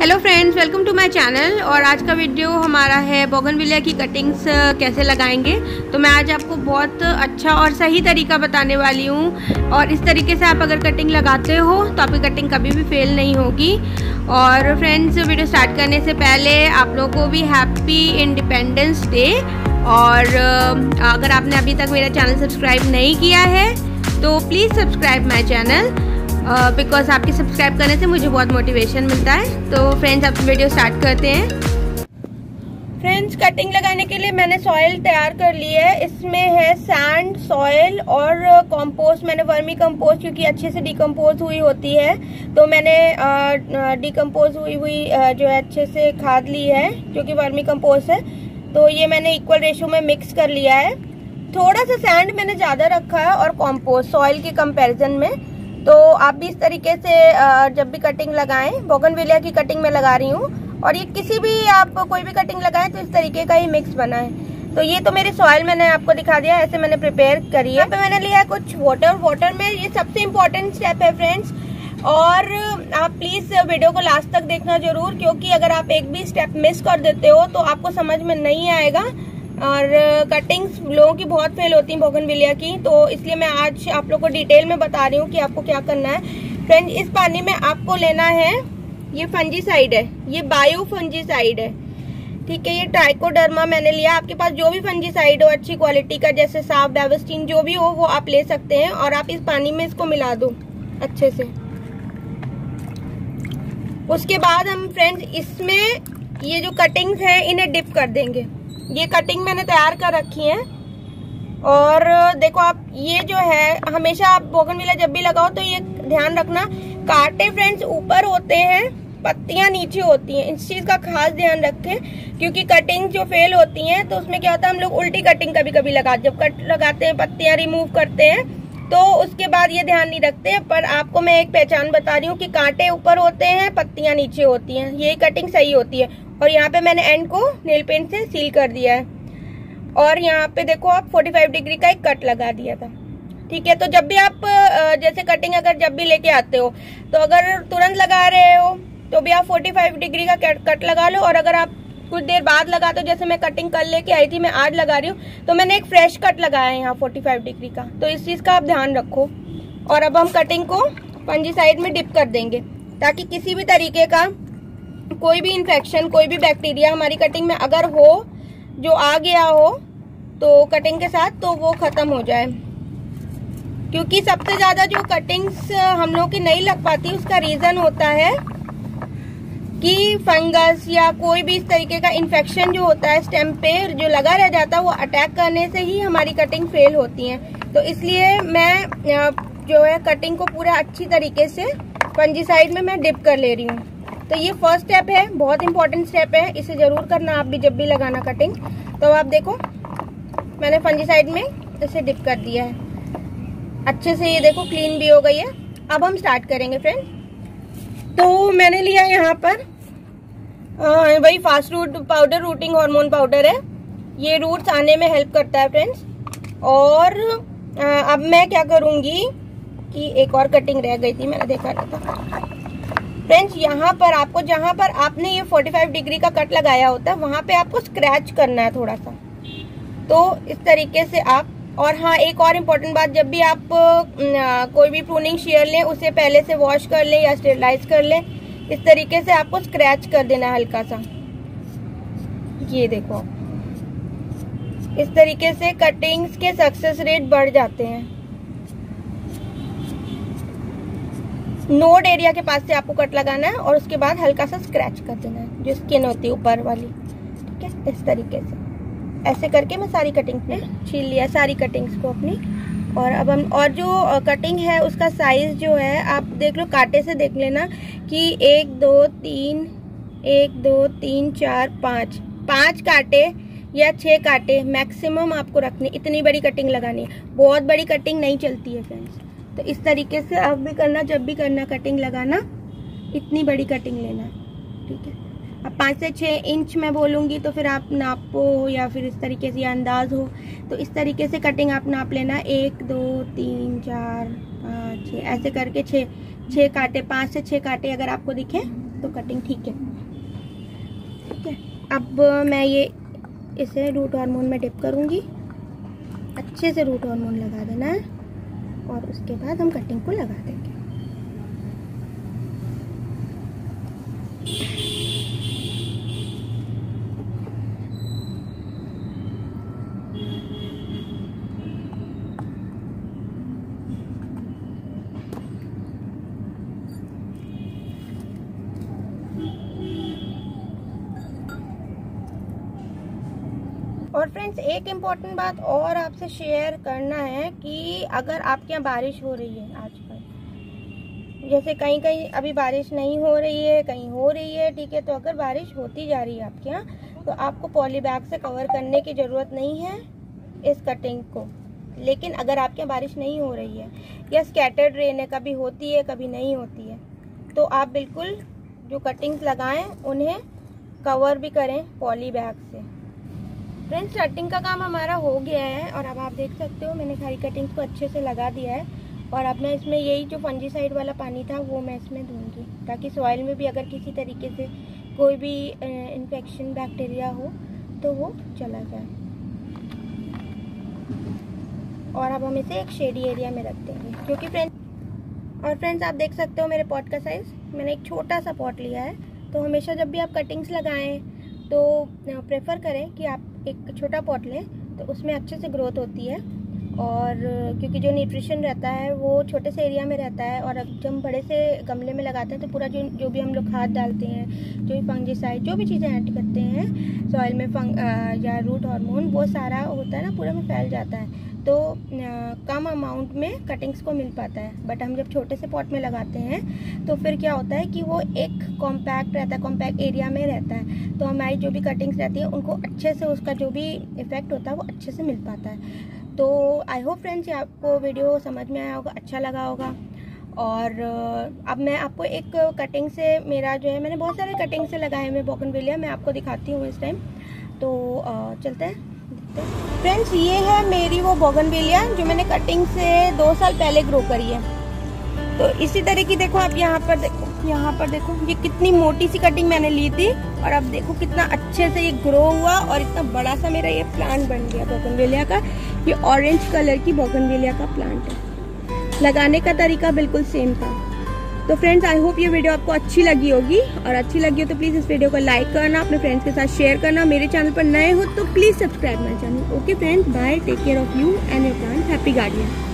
Hello friends welcome to my channel और आज का वीडियो हमारा है बोगनविलिया की कटिंग्स कैसे लगाएँगे। तो मैं आज आपको बहुत अच्छा और सही तरीका बताने वाली हूँ और इस तरीके से आप अगर कटिंग लगाते हो तो आपकी कटिंग कभी भी फेल नहीं होगी। और फ्रेंड्स वीडियो स्टार्ट करने से पहले आप लोगों को भी हैप्पी इंडिपेंडेंस डे और अगर आपने अभी तक मेरा चैनल सब्सक्राइब नहीं किया है तो please subscribe my channel because uh, आपके सब्सक्राइब करने से मुझे बहुत मोटिवेशन मिलता है। तो फ्रेंड्स आप वीडियो स्टार्ट करते हैं। फ्रेंड्स कटिंग लगाने के लिए मैंने सॉइल तैयार कर ली है। इसमें है सैंड सॉइल और कंपोस्ट मैंने वर्मी कंपोस्ट क्योंकि अच्छे से डिकम्पोज हुई होती है। तो मैंने डिकम्पोज हुई हुई जो है अच्छे से खाद ली है जो कि वर्मी कंपोस्ट है। तो ये मैंने इक्वल रेशो में मिक्स कर लिया है। थोड़ा सा सैंड मैंने ज़्यादा रखा है और कॉम्पोस्ट सॉइल के कंपेरिजन में। तो आप भी इस तरीके से जब भी कटिंग लगाएँ बोगनविलिया की कटिंग में लगा रही हूँ, और ये किसी भी आप कोई भी कटिंग लगाएँ तो इस तरीके का ही मिक्स बनाए। तो ये तो मेरी सॉइल मैंने आपको दिखा दिया, ऐसे मैंने प्रिपेयर करी है। मैंने लिया कुछ वाटर वाटर में ये सबसे इम्पोर्टेंट स्टेप है फ्रेंड्स और आप प्लीज़ वीडियो को लास्ट तक देखना ज़रूर, क्योंकि अगर आप एक भी स्टेप मिस कर देते हो तो आपको समझ में नहीं आएगा और कटिंग्स लोगों की बहुत फेल होती हैं बोगनविलिया की तो इसलिए मैं आज आप लोग को डिटेल में बता रही हूँ कि आपको क्या करना है। फ्रेंड इस पानी में आपको लेना है, ये फंजी साइड है, ये बायो फंजी साइड है। ठीक है, ये ट्राइकोडर्मा मैंने लिया, आपके पास जो भी फंजी साइड हो, अच्छी क्वालिटी का, जैसे साफ़ डावेस्टीन जो भी हो, वो आप ले सकते हैं, और आप इस पानी में इसको मिला दो, अच्छे से। उसके बाद हम फ्रेंड्स इसमें ये जो कटिंग्स है, इन्हें डिप कर देंगे। ये कटिंग मैंने तैयार कर रखी है। और देखो आप, ये जो है, हमेशा आप बोगनविला जब भी लगाओ तो ये ध्यान रखना, कांटे फ्रेंड्स ऊपर होते हैं, पत्तियाँ नीचे होती हैं। इस चीज़ का खास ध्यान रखें, क्योंकि कटिंग जो फेल होती है तो उसमें क्या होता है, हम लोग उल्टी कटिंग कभी कभी लगा, जब कट लगाते हैं, पत्तियाँ रिमूव करते हैं तो उसके बाद ये ध्यान नहीं रखते। पर आपको मैं एक पहचान बता रही हूँ कि कांटे ऊपर होते हैं, पत्तियाँ नीचे होती हैं। ये कटिंग सही होती है। और यहाँ पे मैंने एंड को नील पेंट से सील कर दिया है। और यहाँ पे देखो आप 45 डिग्री का एक कट लगा दिया था। ठीक है तो जब भी आप जैसे कटिंग अगर जब भी लेके आते हो तो अगर तुरंत लगा रहे हो तो भी आप 45 डिग्री का कट लगा लो। और अगर आप कुछ देर बाद लगा तो जैसे मैं कटिंग कर लेके आई थी, मैं आज लगा रही हूँ तो मैंने एक फ्रेश कट लगाया है यहाँ 45 डिग्री का। तो इस चीज़ का आप ध्यान रखो। और अब हम कटिंग को पंजी साइड में डिप कर देंगे, ताकि किसी भी तरीके का कोई भी इन्फेक्शन कोई भी बैक्टीरिया हमारी कटिंग में अगर हो, जो आ गया हो तो कटिंग के साथ तो वो खत्म हो जाए। क्योंकि सबसे ज़्यादा जो कटिंग्स हम लोग की नहीं लग पाती, उसका रीजन होता है कि फंगस या कोई भी इस तरीके का इन्फेक्शन जो होता है स्टेम पे, जो लगा रह जाता है, वो अटैक करने से ही हमारी कटिंग फेल होती है। तो इसलिए मैं जो है कटिंग को पूरा अच्छी तरीके से पंजी साइड में मैं डिप कर ले रही हूँ। तो ये फ़र्स्ट स्टेप है बहुत इंपॉर्टेंट स्टेप है इसे ज़रूर करना आप भी जब भी लगाना कटिंग तो आप देखो मैंने फंजी साइड में इसे डिप कर दिया है। अच्छे से ये देखो क्लीन भी हो गई है। अब हम स्टार्ट करेंगे फ्रेंड तो मैंने लिया यहाँ पर वही fast root powder rooting hormone powder है। ये रूट्स आने में हेल्प करता है फ्रेंड्स और आ, अब मैं क्या करूँगी कि एक और कटिंग रह गई थी मैंने देखा था। फ्रेंड्स यहाँ पर, आपको जहाँ पर आपने ये 45 डिग्री का कट लगाया होता है वहाँ पे आपको स्क्रैच करना है थोड़ा सा तो इस तरीके से आप, और हाँ एक और इम्पोर्टेंट बात, जब भी आप कोई भी प्रूनिंग शेयर लें, उसे पहले से वॉश कर लें या स्टेरलाइज कर लें, इस तरीके से आपको स्क्रैच कर देना है हल्का सा ये देखो इस तरीके से कटिंग्स के सक्सेस रेट बढ़ जाते हैं। नोड एरिया के पास से आपको कट लगाना है और उसके बाद हल्का सा स्क्रैच कर देना है, जो स्किन होती है ऊपर वाली। ठीक है? इस तरीके से। ऐसे करके मैं सारी कटिंग छील लिया, सारी कटिंग्स को अपनी। और अब हम, और जो कटिंग है, उसका साइज़ जो है, आप देख लो, कांटे से देख लेना कि एक, दो, तीन, एक, दो, तीन, चार, पाँच। पाँच कांटे या छः कांटे मैक्सिमम आपको रखनी, इतनी बड़ी कटिंग लगानी है। बहुत बड़ी कटिंग नहीं चलती है फ्रेंड्स तो इस तरीके से अब भी करना, जब भी करना कटिंग लगाना, इतनी बड़ी कटिंग लेना है, ठीक है? अब पाँच से छः इंच मैं बोलूँगी तो फिर आप नापो या फिर इस तरीके से या अंदाज हो। तो इस तरीके से कटिंग आप नाप लेना, एक, दो, तीन, चार, पाँच छः ऐसे करके छः छः काटे, पाँच से छः काटे अगर आपको दिखे तो कटिंग ठीक है। ठीक है? अब मैं ये, इसे रूट हार्मोन में डिप करूँगी। अच्छे से रूट हार्मोन लगा देना है। और उसके बाद हम कटिंग को लगा देंगे और फ्रेंड्स, एक इंपॉर्टेंट बात और आपसे शेयर करना है कि अगर आपके यहाँ बारिश हो रही है आजकल, जैसे कहीं कहीं अभी बारिश नहीं हो रही है, कहीं हो रही है, ठीक है तो अगर बारिश होती जा रही है आपके यहाँ तो आपको पॉली बैग से कवर करने की ज़रूरत नहीं है इस कटिंग को। लेकिन अगर आपके यहाँ बारिश नहीं हो रही है, या स्कैटर्ड रेन है, कभी होती है, कभी नहीं होती है तो आप बिल्कुल जो कटिंग्स लगाएँ, उन्हें कवर भी करें पॉली बैग से। फ्रेंड्स कटिंग का काम हमारा हो गया है और अब आप देख सकते हो मैंने सारी कटिंग्स को अच्छे से लगा दिया है। और अब मैं इसमें यही जो फंजी साइड वाला पानी था, वो मैं इसमें दूँगी। ताकि सॉइल में भी अगर किसी तरीके से कोई भी इन्फेक्शन बैक्टीरिया हो तो वो चला जाए। और अब हम इसे एक शेडी एरिया में रख देंगे। क्योंकि फ्रेंड्स और फ्रेंड्स आप देख सकते हो मेरे पॉट का साइज़ मैंने एक छोटा सा पॉट लिया है। तो हमेशा जब भी आप कटिंग्स लगाएँ तो प्रेफर करें कि आप एक छोटा पॉट लें तो उसमें अच्छे से ग्रोथ होती है। और क्योंकि जो न्यूट्रिशन रहता है, वो छोटे से एरिया में रहता है, और अब जब हम बड़े से गमले में लगाते हैं तो पूरा जो जो भी हम लोग खाद डालते हैं, जो भी फंजीसाइड जो भी चीज़ें ऐड करते हैं सॉइल में फंग या रूट हार्मोन वो सारा होता है ना, पूरा में फैल जाता है। तो कम अमाउंट में कटिंग्स को मिल पाता है। बट हम जब छोटे से पॉट में लगाते हैं तो फिर क्या होता है कि वो एक कॉम्पैक्ट रहता है कॉम्पैक्ट एरिया में रहता है। तो हमारी जो भी कटिंग्स रहती है, उनको अच्छे से उसका जो भी इफ़ेक्ट होता है, वो अच्छे से मिल पाता है। तो आई होप फ्रेंड्स ये आपको वीडियो समझ में आया होगा अच्छा लगा होगा। और, अब मैं आपको एक कटिंग से मेरा जो है, मैंने बहुत सारे कटिंग से लगाए हुए बोकन मैं आपको दिखाती हूँ इस टाइम तो चलते हैं। फ्रेंड्स ये है मेरी वो बोगनवेलिया जो मैंने कटिंग से दो साल पहले ग्रो करी है। तो इसी तरह की देखो आप यहाँ पर देखो, यहाँ पर देखो, ये कितनी मोटी सी कटिंग मैंने ली थी और अब देखो कितना अच्छे से ये ग्रो हुआ और इतना बड़ा सा मेरा ये प्लांट बन गया बोगनवेलिया का। ये ऑरेंज कलर की बोगनवेलिया का प्लांट है। लगाने का तरीका बिल्कुल सेम था। तो फ्रेंड्स आई होप ये वीडियो आपको अच्छी लगी होगी। और अच्छी लगी हो तो प्लीज़ इस वीडियो को लाइक करना, अपने फ्रेंड्स के साथ शेयर करना। मेरे चैनल पर नए हो तो please subscribe my channel okay friends bye take care of you and your plant happy gardening